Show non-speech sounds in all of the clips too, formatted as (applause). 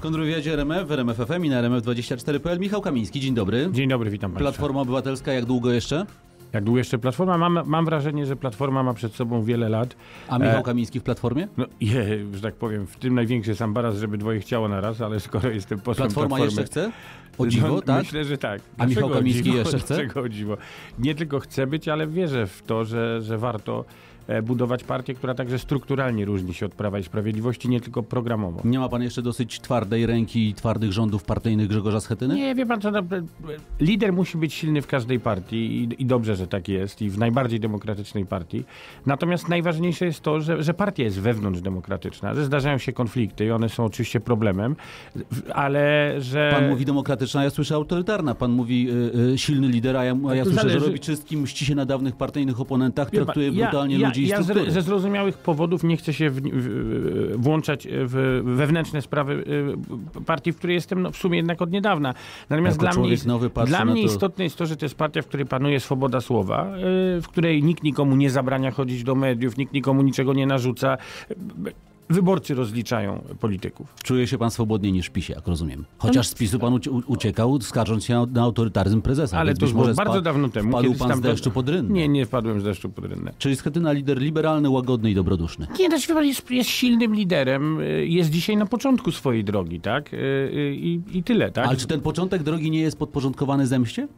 Kontrwywiadzie RMF, w RMF FM i na RMF24.pl Michał Kamiński, dzień dobry. Dzień dobry, witam Państwa. Platforma Obywatelska, jak długo jeszcze? Jak długo jeszcze Platforma? Mam, mam wrażenie, że Platforma ma przed sobą wiele lat. A Michał e... Kamiński w Platformie? No, je, że tak powiem, w tym największy jest ambaraz, żeby dwoje chciało na raz, ale skoro jestem posłem Platforma Platformy, jeszcze chce? O dziwo, no, tak? Myślę, że tak. A Michał Kamiński jeszcze (laughs) chce? Dlaczego o dziwo? Nie tylko chce być, ale wierzę w to, że, że warto budować partię, która także strukturalnie różni się od Prawa i Sprawiedliwości, nie tylko programowo. Nie ma pan jeszcze dosyć twardej ręki i twardych rządów partyjnych Grzegorza Schetyny? Nie, wie pan co, no, lider musi być silny w każdej partii i, i, dobrze, że tak jest i w najbardziej demokratycznej partii. Natomiast najważniejsze jest to, że, że partia jest wewnątrz demokratyczna, że zdarzają się konflikty i one są oczywiście problemem, ale że... Pan mówi demokratyczna, ja słyszę autorytarna. Pan mówi y, y, silny lider, a ja, a ja słyszę, zależy... że robi czystki, mści się na dawnych partyjnych oponentach, traktuje brutalnie ja, ludzi ja ze zrozumiałych powodów nie chcę się w, w, włączać w wewnętrzne sprawy y, partii, w której jestem no, w sumie jednak od niedawna. Natomiast jako dla mnie, dla mnie to... istotne jest to, że to jest partia, w której panuje swoboda słowa, y, w której nikt nikomu nie zabrania chodzić do mediów, nikt nikomu niczego nie narzuca wyborcy rozliczają polityków. Czuje się pan swobodniej niż PiSie, jak rozumiem. Chociaż z PiSu pan uciekał, skarżąc się na autorytaryzm prezesa. Ale to już było bardzo dawno temu. Wpadł pan z deszczu pod rynnę. Nie, nie wpadłem z deszczu pod rynnę. Czyli Schetyna lider liberalny, łagodny i dobroduszny. Nie, znaczy jest, jest silnym liderem, y, jest dzisiaj na początku swojej drogi, tak? Y, y, I, i tyle, tak? Ale czy ten początek drogi nie jest podporządkowany zemście?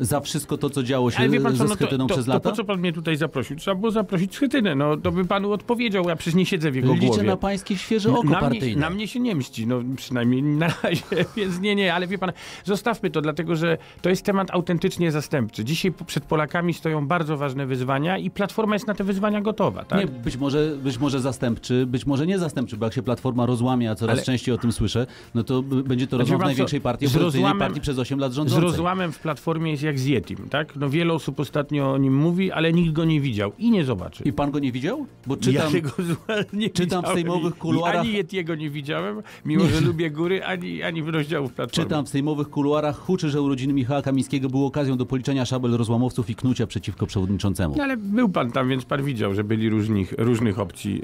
Za wszystko to, co działo się pan, ze Schetyną no to, przez to, lata? To po co pan mnie tutaj zaprosił? Trzeba było zaprosić Schetynę. No to by panu odpowiedział, ja przecież nie siedzę w jego Liczę głowie. na pańskie świeże oko na partyjne. Mnie, na mnie się nie mści, no przynajmniej na razie, (laughs) więc nie, nie, ale wie pan, zostawmy to, dlatego że to jest temat autentycznie zastępczy. Dzisiaj przed Polakami stoją bardzo ważne wyzwania i Platforma jest na te wyzwania gotowa, tak? Nie, być może, być może zastępczy, być może nie zastępczy, bo jak się Platforma rozłamie, a coraz ale... częściej o tym słyszę, no to będzie to rozłam największej partii, z rozłamem, partii przez 8 lat rządzącej. Z rozłamem w Platformie jest jak z Yetim, tak? No wiele osób ostatnio o nim mówi, ale nikt go nie widział i nie zobaczy. I pan go nie widział? Bo czytam, ja (laughs) nie czytam w sejmowych kuluarach... Ani Yetiego nie widziałem, mimo że lubię góry, ani, ani w rozdziałów Platformy. Czytam w sejmowych kuluarach huczy, że urodziny Michała Kamińskiego były okazją do policzenia szabel rozłamowców i knucia przeciwko przewodniczącemu. No ale był pan tam, więc pan widział, że byli różnych, różnych opcji e,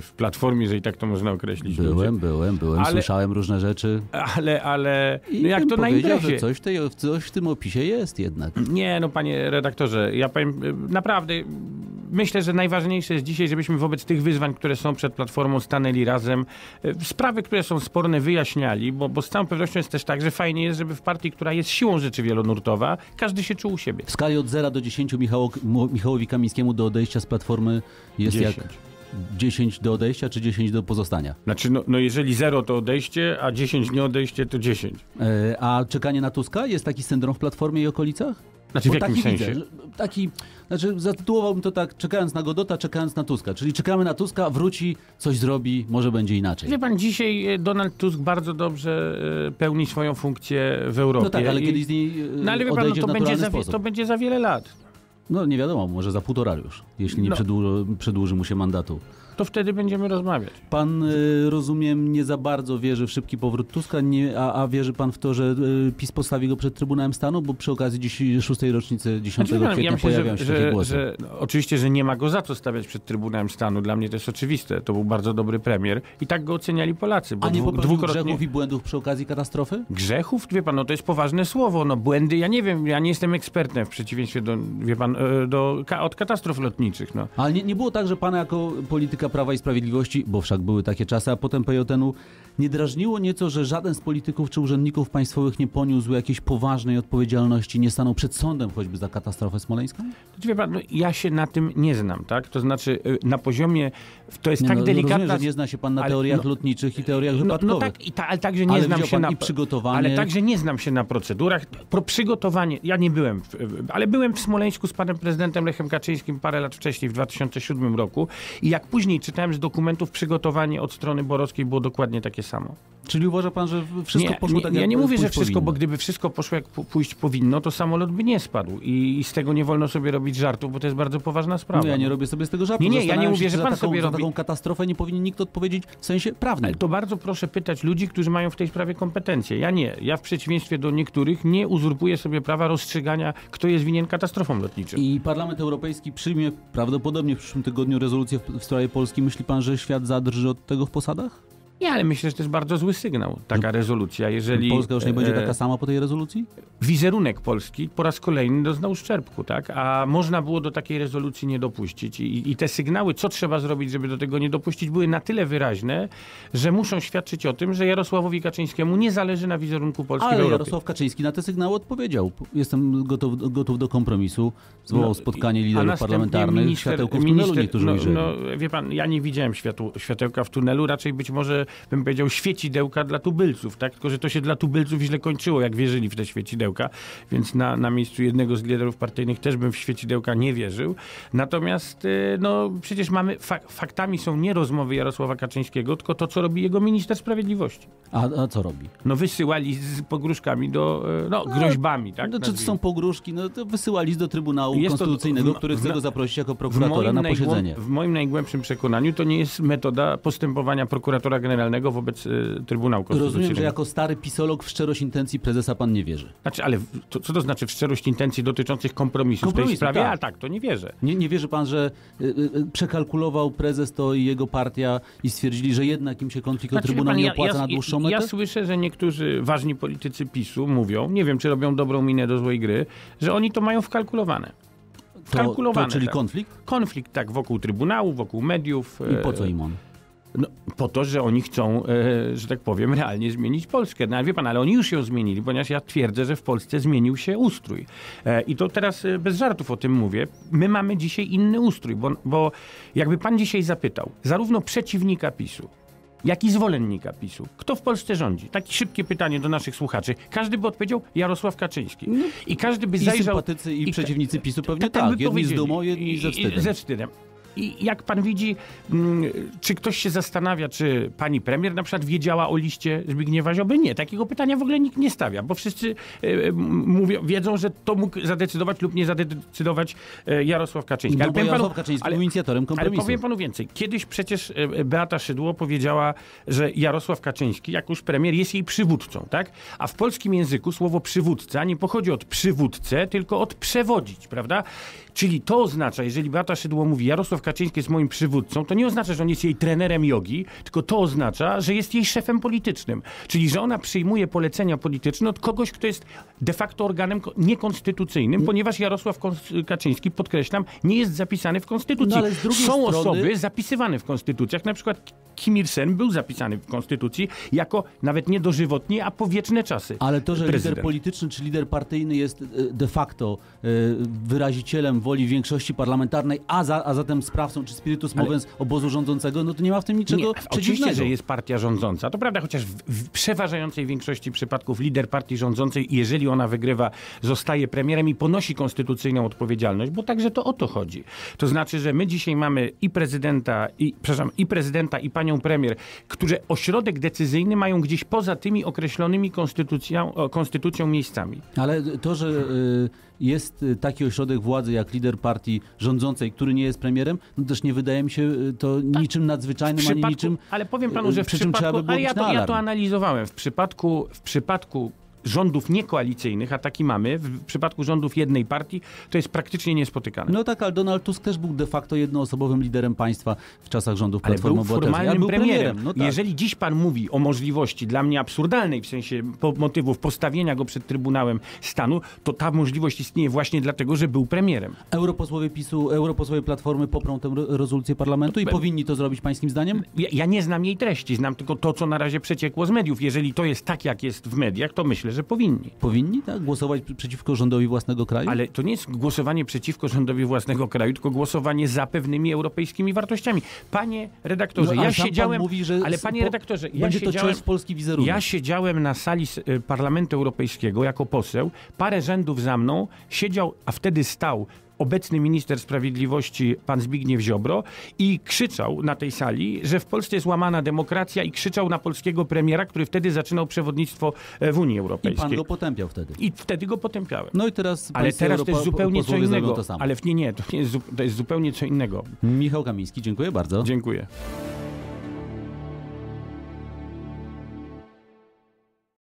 w Platformie, jeżeli tak to można określić. Byłem, ludzie. byłem, byłem, ale, słyszałem różne rzeczy. Ale, ale, no jak to na imprezie. że coś tej, coś w tym opisie jest jednak. Nie, no panie redaktorze, ja powiem naprawdę, myślę, że najważniejsze jest dzisiaj, żebyśmy wobec tych wyzwań, które są przed Platformą, stanęli razem. E, sprawy, które są sporne, wyjaśniali, bo, bo z całą pewnością jest też tak, że fajnie jest, żeby w partii, która jest siłą rzeczy wielonurtowa, każdy się czuł u siebie. W skali od 0 do 10 Michało, Michałowi Kamińskiemu do odejścia z Platformy jest 10. jak... 10 do odejścia, czy 10 do pozostania? Znaczy, no, no jeżeli 0 to odejście, a 10 nie odejście, to 10. E, a czekanie na Tuska? Jest taki syndrom w Platformie i okolicach? Znaczy w jakim sensie? Widzę, taki, znaczy zatytułowałbym to tak, czekając na Godota, czekając na Tuska. Czyli czekamy na Tuska, wróci, coś zrobi, może będzie inaczej. Wie pan, dzisiaj e, Donald Tusk bardzo dobrze e, pełni swoją funkcję w Europie. No tak, ale I, kiedyś z niej no, ale wie pan, no, to, będzie za, to będzie za wiele lat. No nie wiadomo, może za półtora już, jeśli nie no. przedłuży, przedłuży mu się mandatu to wtedy będziemy rozmawiać. Pan, y, rozumiem, nie za bardzo wierzy w szybki powrót Tuska, nie, a, a wierzy pan w to, że y, PiS postawi go przed Trybunałem Stanu? Bo przy okazji dziś, szóstej rocznicy 10 znaczy, kwietnia ja myślę, pojawiają się że, takie głosy. Że, no, oczywiście, że nie ma go za co stawiać przed Trybunałem Stanu. Dla mnie to jest oczywiste. To był bardzo dobry premier i tak go oceniali Polacy. A nie dwu, dwukrotnie... grzechów i błędów przy okazji katastrofy? Grzechów? Wie pan, no to jest poważne słowo. No błędy, ja nie wiem, ja nie jestem ekspertem w przeciwieństwie do, wie pan, e, do, od katastrof lotniczych. No. Ale nie, nie było tak, że pana jako polityka Prawa i Sprawiedliwości bo wszak były takie czasy, a potem PJN-u nie drażniło nieco, że żaden z polityków czy urzędników państwowych nie poniósł jakiejś poważnej odpowiedzialności, nie stanął przed sądem choćby za katastrofę smoleńską? Wie pan, no, ja się na tym nie znam, tak? To znaczy y, na poziomie, to jest nie, tak no, delikatna... Rozumiem, że nie zna się pan na ale, teoriach no, lotniczych i teoriach wypadkowych. No, no tak, i ta, ale także nie ale znam się na... i przygotowanie... Ale także nie znam się na procedurach. Pro przygotowanie, ja nie byłem, ale byłem w Smoleńsku z panem prezydentem Lechem Kaczyńskim parę lat wcześniej, w 2007 roku i jak później czytałem z dokumentów przygotowanie od strony Borowskiej było dokładnie takie samo. Czyli uważa pan, że wszystko nie, poszło nie, tak, jak Ja nie mówię, że wszystko, powinno. bo gdyby wszystko poszło jak pójść powinno, to samolot by nie spadł. I, I, z tego nie wolno sobie robić żartów, bo to jest bardzo poważna sprawa. No ja nie robię sobie z tego żartów. Nie, nie, ja nie mówię, że pan taką, sobie robi... Taką katastrofę nie powinien nikt odpowiedzieć w sensie prawnym. Ale to bardzo proszę pytać ludzi, którzy mają w tej sprawie kompetencje. Ja nie. Ja w przeciwieństwie do niektórych nie uzurpuję sobie prawa rozstrzygania, kto jest winien katastrofom lotniczym. I Parlament Europejski przyjmie prawdopodobnie w przyszłym tygodniu rezolucję w, w sprawie Polski. Myśli pan, że świat zadrży od tego w posadach? Nie, ale myślę, że to jest bardzo zły sygnał, taka rezolucja. Jeżeli Polska już nie będzie e, taka sama po tej rezolucji? wizerunek Polski po raz kolejny doznał uszczerbku, tak? A można było do takiej rezolucji nie dopuścić. I, I te sygnały, co trzeba zrobić, żeby do tego nie dopuścić, były na tyle wyraźne, że muszą świadczyć o tym, że Jarosławowi Kaczyńskiemu nie zależy na wizerunku Polski w Ale Europie. Jarosław Kaczyński na te sygnały odpowiedział. Jestem gotów, gotów do kompromisu. Zwołał No, spotkanie liderów parlamentarnych. minister- Światełko w tunelu minister- niektórzy no, no, wie pan, ja nie widziałem światełka w tunelu, raczej być może bym powiedział świecidełka dla tubylców, tak? Tylko, że to się dla tubylców źle kończyło, jak wierzyli w te świecidełka, więc na, na miejscu jednego z liderów partyjnych też bym w świecidełka nie wierzył. Natomiast, y, no przecież mamy, fak, faktami są nie rozmowy Jarosława Kaczyńskiego, tylko to, co robi jego minister sprawiedliwości. A, a co robi? No wysyłali z pogróżkami do, y, no groźbami, tak? No, czy to są pogróżki? No to wysyła list do Trybunału Jest to- Konstytucyjnego, w- który chce go zaprosić jako prokuratora na posiedzenie. w moim najgłębszym przekonaniu to nie jest metoda postępowania prokuratora generalnego wobec y, Trybunału Konstytucyjnego. Rozumiem, że jako stary pisolog w szczerość intencji prezesa pan nie wierzy. Znaczy, ale to, co to znaczy w szczerość intencji dotyczących kompromisów w tej Kompromisu, sprawie? tak. A tak, to nie wierzę. Nie, nie wierzy pan, że y, y, przekalkulował prezes to i jego partia i stwierdzili, że jednak im się konflikt o Znaczy, wie Trybunał nie ja- opłaca ja, na dłuższą ja, metę? ja słyszę, że niektórzy ważni politycy PiSu mówią, nie wiem, czy robią dobrą minę do złej gry, że oni to mają wkalkulowane. to, to, Wkalkulowane. czyli tak. konflikt? Konflikt tak wokół Trybunału, wokół mediów. I e, po co im on? No, po to, że oni chcą, e, że tak powiem, realnie zmienić Polskę. No ale wie pan, ale oni już ją zmienili, ponieważ ja twierdzę, że w Polsce zmienił się ustrój. E, I to teraz e, bez żartów o tym mówię. My mamy dzisiaj inny ustrój, bo, bo jakby pan dzisiaj zapytał, zarówno przeciwnika PiSu, jak i zwolennika PiSu. Kto w Polsce rządzi? Takie szybkie pytanie do naszych słuchaczy. Każdy by odpowiedział Jarosław Kaczyński. I każdy by I zajrzał... sympatycy, i, i- przeciwnicy PiSu pewnie tak tak. Jedni z dumą, jedni I- ze i- wstydem. Ze wstydem. I jak pan widzi, mm, czy ktoś się zastanawia, czy pani premier na przykład wiedziała o liście Zbigniewa Ziobry? Nie, takiego pytania w ogóle nikt nie stawia, bo wszyscy e, mówią, wiedzą, że to mógł zadecydować lub nie zadecydować e, Jarosław Kaczyński. No powiem Jarosław Kaczyński był inicjatorem ale kompromisu. powiem panu więcej. Kiedyś przecież e, Beata Szydło powiedziała, że Jarosław Kaczyński, jak już premier, jest jej przywódcą, tak? A w polskim języku słowo przywódca nie pochodzi od przywódcę, tylko od przewodzić, prawda? Czyli to oznacza, jeżeli Beata Szydło mówi, Jarosław Kaczyński jest moim przywódcą, to nie oznacza, że on jest jej trenerem jogi, tylko to oznacza, że jest jej szefem politycznym. Czyli, że ona przyjmuje polecenia polityczne od kogoś, kto jest de facto organem ko- niekonstytucyjnym, ponieważ Jarosław Kaczyński, podkreślam, nie jest zapisany w Konstytucji. No Są strony- osoby zapisywane w konstytucjach, na przykład Kim Il-sen był zapisany w konstytucji jako nawet nie dożywotnie, a po wieczne czasy. Ale to, że prezydent. lider polityczny czy lider partyjny jest e, de facto e, wyrazicielem woli większości parlamentarnej, a, za, a zatem sprawcą czy spiritus mówiąc obozu rządzącego, no to nie ma w tym niczego Nie, oczywiście, że jest partia rządząca. To prawda, chociaż w, w przeważającej większości przypadków lider partii rządzącej, jeżeli ona wygrywa, zostaje premierem i ponosi konstytucyjną odpowiedzialność, bo także to o to chodzi. To znaczy, że my dzisiaj mamy i prezydenta, i, przepraszam, i prezydenta, i panią premier, którzy ośrodek decyzyjny mają gdzieś poza tymi określonymi konstytucją, konstytucją miejscami. Ale to, że y, jest y, taki ośrodek władzy jak lider partii rządzącej, który nie jest premierem, no też nie wydaje mi się y, to niczym nadzwyczajnym, ani niczym ale powiem panu, że w przy czym trzeba przypadku, by było ale ja to, ja to analizowałem. W przypadku, w przypadku rządów niekoalicyjnych, a taki mamy, w przypadku rządów jednej partii, to jest praktycznie niespotykane. No tak, ale Donald Tusk też był de facto jednoosobowym liderem państwa w czasach rządów ale Platformy był Obywatelskiej. formalnym Ale był premierem. No tak. Jeżeli dziś pan mówi o możliwości dla mnie absurdalnej w sensie motywów postawienia go przed Trybunałem Stanu, to ta możliwość istnieje właśnie dlatego, że był premierem. Europosłowie PiSu, europosłowie Platformy poprą tę re- rezolucję parlamentu i powinni to zrobić pańskim zdaniem? Ja, ja nie znam jej treści, znam tylko to, co na razie przeciekło z mediów. Jeżeli to jest tak, jak jest w mediach, to myślę, że powinni. Powinni tak głosować przeciwko rządowi własnego kraju? Ale to nie jest głosowanie przeciwko rządowi własnego kraju, tylko głosowanie za pewnymi europejskimi wartościami. Panie redaktorze, No, ja siedziałem. mówi, że ale panie redaktorze, ja będzie to siedziałem, cios w polski wizerunek. ja siedziałem na sali y, Parlamentu Europejskiego jako poseł. Parę rzędów za mną siedział, a wtedy stał obecny minister sprawiedliwości pan Zbigniew Ziobro i krzyczał na tej sali, że w Polsce jest łamana demokracja i krzyczał na polskiego premiera, który wtedy zaczynał przewodnictwo e, w Unii I pan Europejskiej. go potępiał wtedy. I wtedy go potępiałem. No i teraz Ale teraz to jest zupełnie co innego. Ale w, nie, nie, to, nie jest, to jest zupełnie co innego. Michał Kamiński, dziękuję bardzo. Dziękuję.